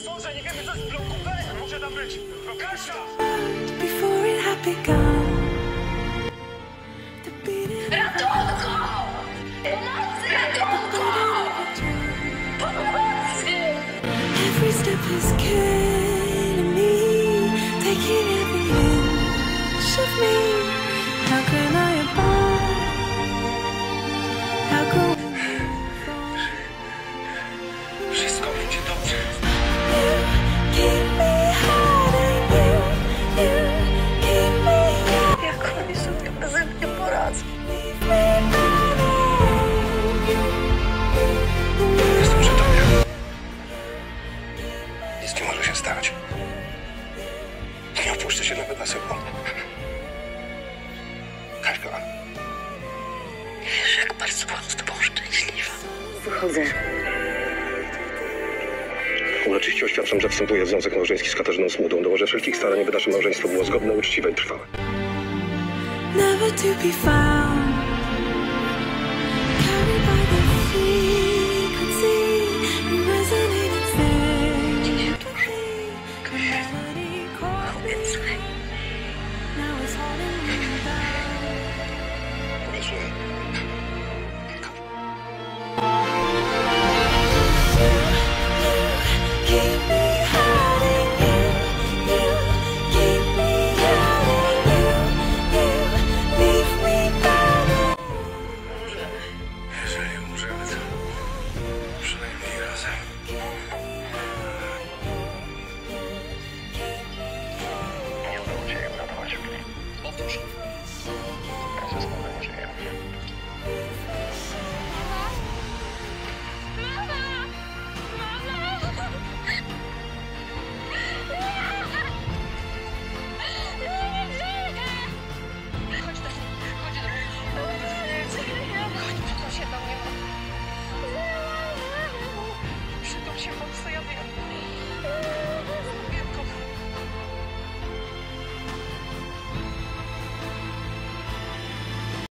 Nie wiemy, co jest w bloku B. Może tam być. Before it had begun. Ratunku! Pomocy! Ratunku! Pomocy! every step is killing Nic nie może się stać. Nie opuszczę się nawet na sekundę. Kaśka, Wiesz, jak bardzo byłam z tobą szczęśliwa. Wychodzę. Uroczyście oświadczam, że wstępuję w związek małżeński z Katarzyną Smudą. Dołożę wszelkich starań, by nasze małżeństwo było zgodne, uczciwe i trwałe. never to be found. Yeah.